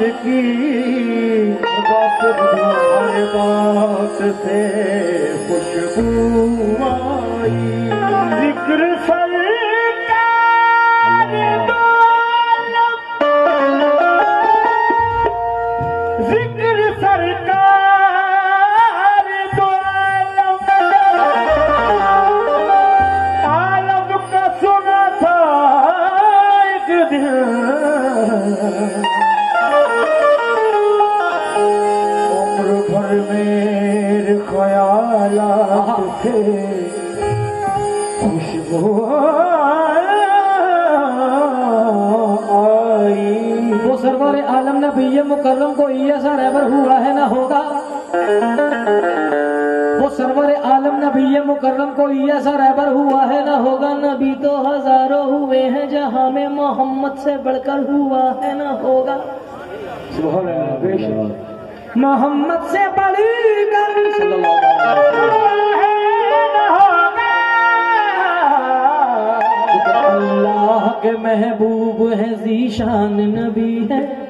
بات کی بات ہر بات سے نبی مکرم کو ایسا رہبر ہوا ہے نہ ہوگا۔ وہ سرور عالم نبی مکرم کو ایسا رہبر ہوا ہے نہ ہوگا۔ نبی تو ہزاروں ہوئے ہیں جہاں میں محمد سے بڑھ کر ہوا ہے نہ ہوگا۔ محمد سے بڑھ کر صلی اللہ علیہ وسلم۔ اللہ کے محبوب ہے ذیشان نبی ہے۔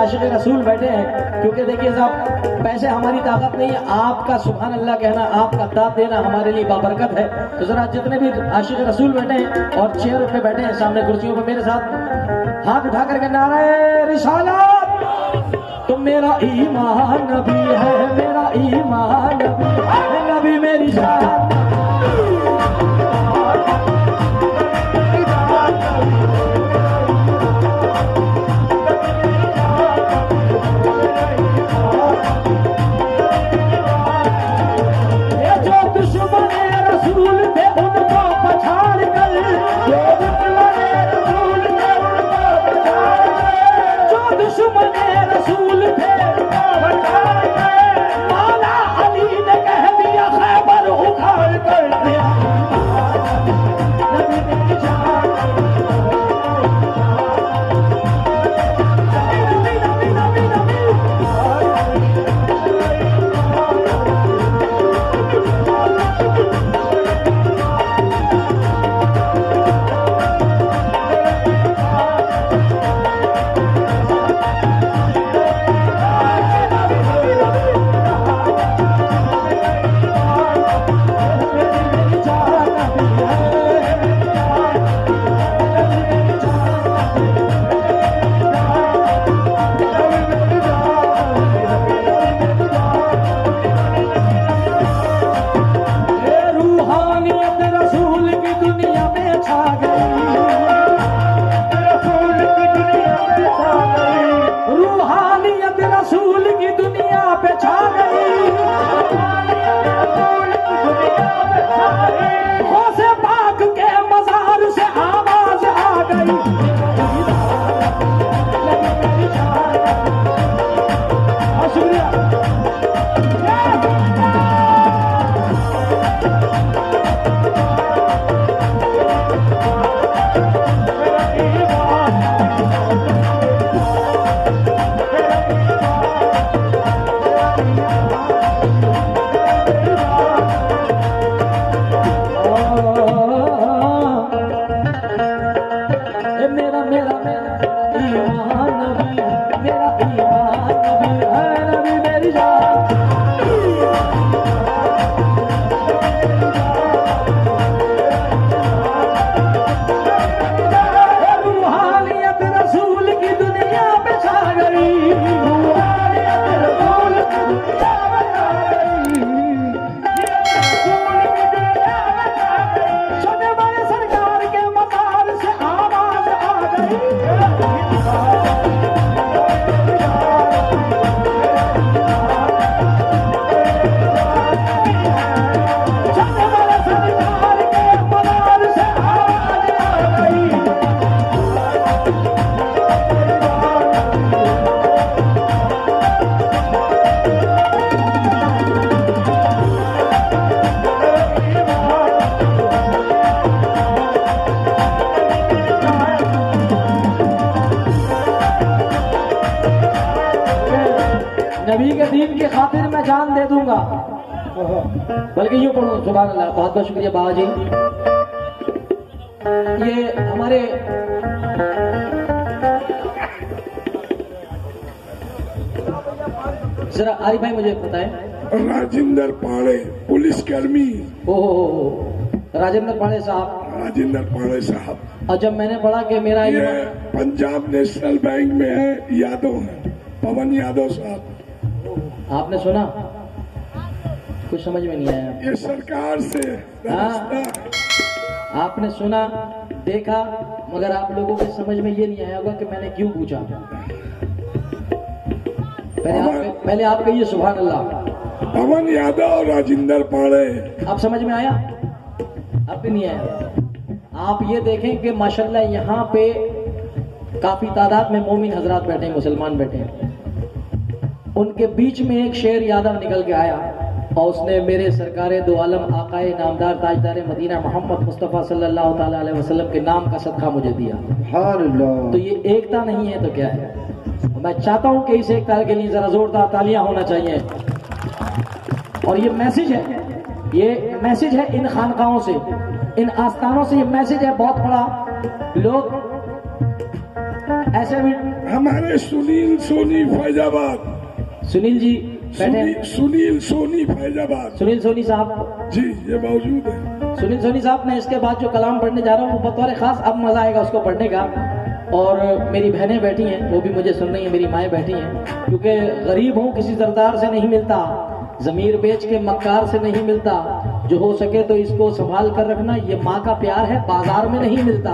عاشق رسول بیٹھے ہیں، کیونکہ دیکھیے صاحب، پیسے ہماری طاقت نہیں ہے، آپ کا سبحان اللہ کہنا، آپ کا داد دینا ہمارے لیے بابرکت ہے۔ تو ذرا جتنے بھی عاشق رسول بیٹھے ہیں اور چیئر پہ بیٹھے ہیں سامنے کرسیوں پہ، میرے ساتھ ہاتھ اٹھا کر کے نعرہ رسالت۔ تو میرا ایمان نبی ہے، میرا ایمان نبی ہے، نبی میری جان۔ محبت رسول دنیا میں چھا گئی رسول کی رسول کی دنیا پہ چھا گئی نبی کے دین کی خاطر میں جان دے دوں گا۔ بلکہ یوں پڑھو سبحان اللہ بہت بہت شکریہ بابا جی۔ یہ ہمارے ذرا آری بھائی مجھے بتائیں۔ راجندر پاڑے پولیس کرمی او راجندر پاڑے صاحب۔ راجندر پاڑے صاحب۔ اور جب میں نے پڑھا کہ میرا یہ پنجاب نیشنل بینک میں ہے یادو ہے۔ پون یادو صاحب۔ آپ نے سنا؟ کچھ سمجھ میں نہیں آیا۔ یہ سرکار سے ہاں؟ آپ نے سنا دیکھا مگر آپ لوگوں کے سمجھ میں یہ نہیں آیا ہوگا کہ میں نے کیوں پوچھا۔ پہلے آپ کہیے سبحان اللہ۔ پون یادو اور راجندر پاڑے۔ آپ سمجھ میں آیا؟ اب بھی نہیں آیا۔ آپ یہ دیکھیں کہ ماشاءاللہ یہاں پہ کافی تعداد میں مومن حضرات بیٹھے ہیں مسلمان بیٹھے ہیں۔ ان کے بیچ میں ایک شیر یادو نکل کے آیا اور اس نے میرے سرکار دو عالم آقا نامدار تاجدار مدینہ محمد مصطفیٰ صلی اللہ تعالیٰ علیہ وسلم کے نام کا صدقہ مجھے دیا۔ تو یہ ایکتا نہیں ہے تو کیا ہے؟ میں چاہتا ہوں کہ اس ایکتا کے لیے ذرا زوردار تالیاں ہونا چاہیے۔ اور یہ میسج ہے یہ میسج ہے ان خانقاہوں سے ان آستانوں سے یہ میسج ہے بہت بڑا۔ لوگ ایسے بھی ہمارے سنیل سونی فیض آباد۔ سنیل جی سنیل سونی فیض آباد سنیل سونی صاحب۔ جی یہ موجود ہے سنیل سونی صاحب میں اس کے بعد جو کلام پڑھنے جا رہا ہوں وہ بطور خاص اب مزہ آئے گا اس کو پڑھنے کا۔ اور میری بہنیں بیٹھی ہیں وہ بھی مجھے سن رہی ہیں میری مائیں بیٹھی ہیں۔ کیونکہ غریب ہوں کسی زردار سے نہیں ملتا۔ ضمیر بیچ کے مکار سے نہیں ملتا۔ جو ہو سکے تو اس کو سنبھال کر رکھنا یہ ماں کا پیار ہے بازار میں نہیں ملتا۔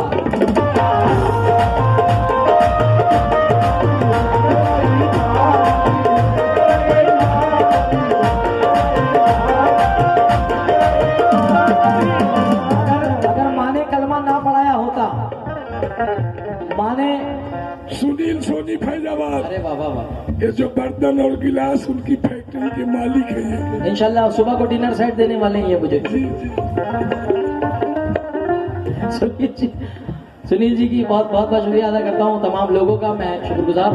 یہ جو برتن اور گلاس ان کی فیکٹری کے مالک ہیں۔ انشاءاللہ آپ صبح کو ڈنر سیٹ دینے والے ہیں مجھے۔ جی، جی۔ جی، سنیل جی کی بہت بہت بہت شکریہ ادا کرتا ہوں تمام لوگوں کا میں شکر گزار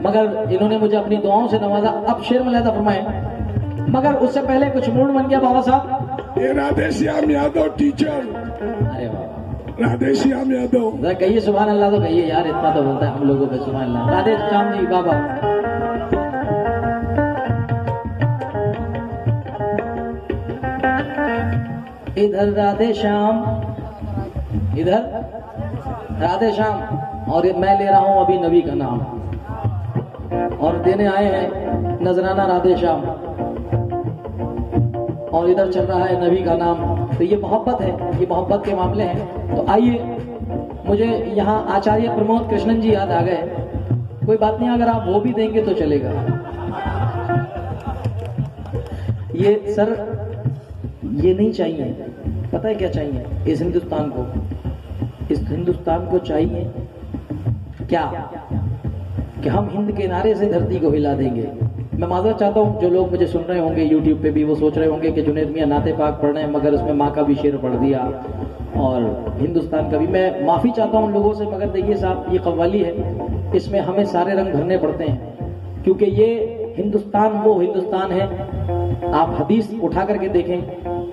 مگر انہوں نے مجھے اپنی دعاؤں سے نوازا۔ اب شیر میں ملاحدہ فرمائے مگر اس سے پہلے کچھ موڈ بن گیا بابا صاحب۔ یہ رادھے شیام یادو ٹیچر۔ رادے بابا۔ شیام یادو۔ کہیے سبحان اللہ تو کہیے یار اتنا تو بولتا ہے ہم لوگوں پہ سبحان اللہ۔ رادھے شیام جی بابا۔ ادھر رادھے شام، ادھر رادھے شام، اور میں لے رہا ہوں ابھی نبی کا نام۔ اور دینے آئے ہیں نذرانہ رادھے شام۔ اور ادھر چل رہا ہے نبی کا نام۔ تو یہ محبت ہے، یہ محبت کے معاملے ہیں۔ تو آئیے، مجھے یہاں آچاریہ پرمود کرشنن جی یاد آ گئے۔ کوئی بات نہیں، اگر آپ وہ بھی دیں گے تو چلے گا۔ یہ سر، یہ نہیں چاہیے۔ پتہ ہے کیا چاہیے؟ اس ہندوستان کو۔ اس ہندوستان کو چاہیے کیا؟ کہ ہم ہند کے نعرے سے دھرتی کو ہلا دیں گے۔ میں معذرت چاہتا ہوں، جو لوگ مجھے سن رہے ہوں گے، یوٹیوب پہ بھی وہ سوچ رہے ہوں گے کہ جنید میاں نعت پاک پڑھ رہے ہیں، مگر اس میں ماں کا بھی شعر پڑھ دیا۔ اور ہندوستان کا بھی۔ میں معافی چاہتا ہوں ان لوگوں سے، مگر دیکھیے صاحب، یہ قوالی ہے۔ اس میں ہمیں سارے رنگ بھرنے پڑتے ہیں۔ کیونکہ یہ ہندوستان وہ ہندوستان ہے۔ آپ حدیث اٹھا کر کے دیکھیں۔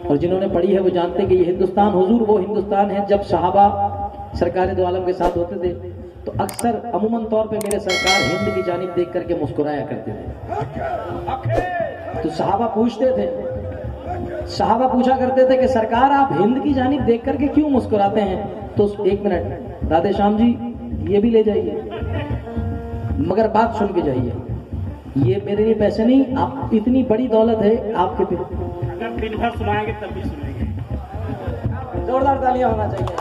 اور جنہوں نے پڑھی ہے وہ جانتے ہیں کہ یہ ہندوستان، حضور وہ ہندوستان ہے جب صحابہ سرکار دو عالم کے ساتھ ہوتے تھے، تو اکثر عموماً طور پہ میرے سرکار ہند کی جانب دیکھ کر کے مسکرایا کرتے تھے۔ تو صحابہ پوچھتے تھے، صحابہ پوچھا کرتے تھے کہ سرکار آپ ہند کی جانب دیکھ کر کے کیوں مسکراتے ہیں؟ تو ایک منٹ دادے شام جی یہ بھی لے جائیے۔ مگر بات سن کے جائیے۔ یہ میرے لیے پیسے نہیں آپ اتنی بڑی دولت ہے آپ کے دن بھر سنائیں گے تب بھی سنیں گے۔ زوردار تالیاں ہونا چاہیے۔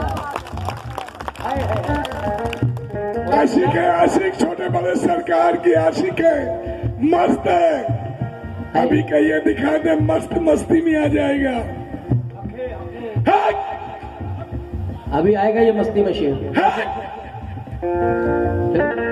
عاشق ہے عاشق چھوٹے بڑے سرکار کی عاشق ہے مست ہے ابھی کہیے دکھا دیں مست مستی میں آ جائے گا۔ ابھی آئے گا یہ مستی میں ہاں۔ شیر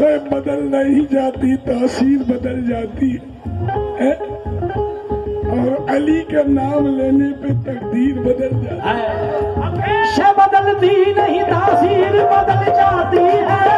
بدل نہیں جاتی تاثیر بدل جاتی ہے۔ اور علی کا نام لینے پہ تقدیر بدل جاتی ہے۔ بدلتی نہیں تاثیر بدل جاتی ہے۔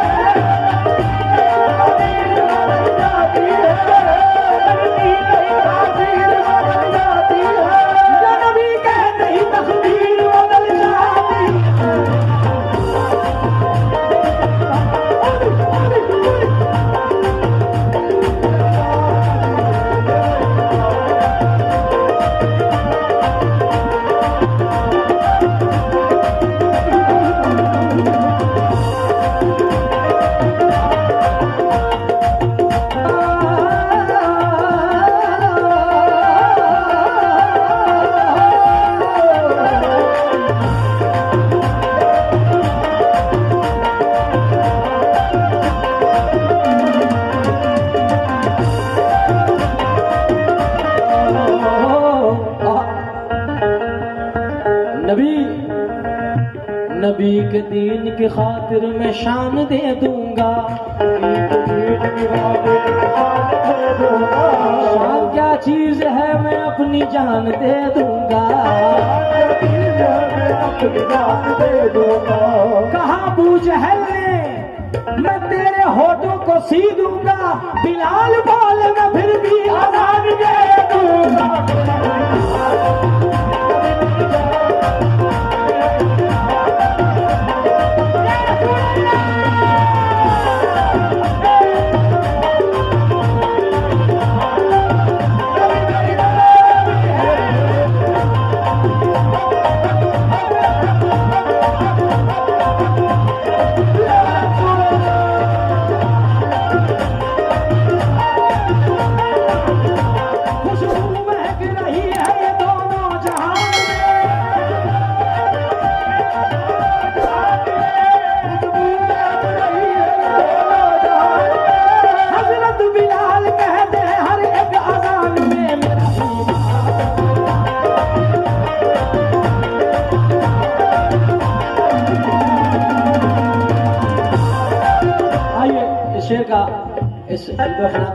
کیا چیز ہے میں اپنی جان دے دوں گا؟ کہاں بوجھ ہے میں تیرے ہوٹوں کو سی دوں گا، بلال بول میں پھر بھی آزاد دے دوں گا۔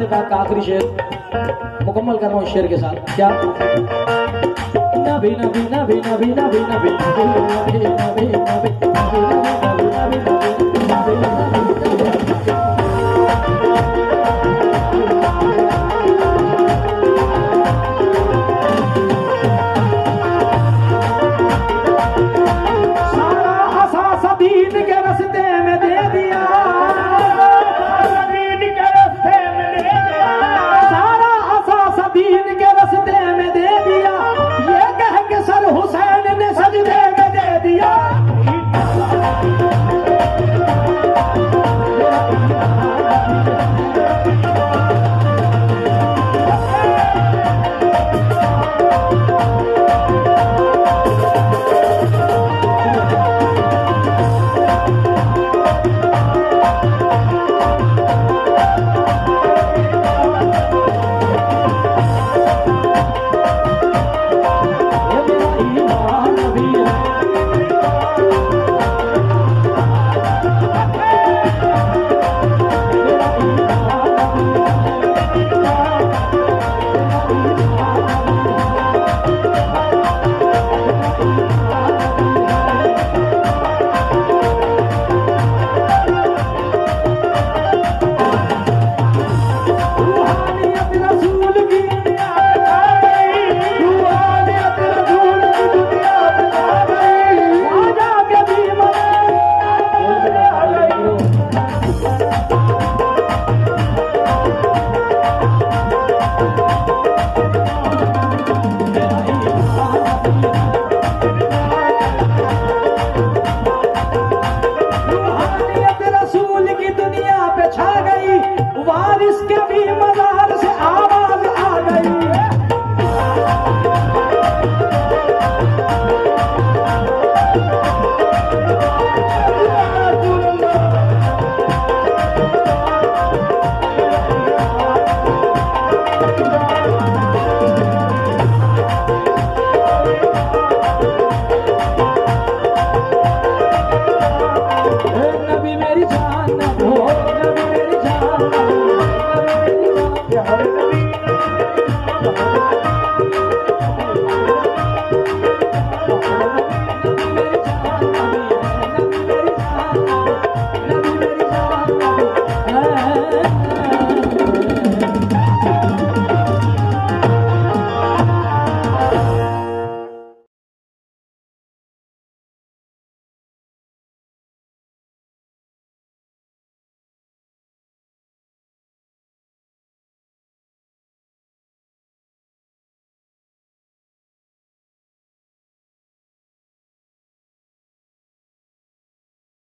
خناتے کا آخری شعر مکمل کر رہا ہوں اس شعر کے ساتھ کیا نبی نبی نبی نبی نبی نبی نبی نبی نبی نبی نبی نبی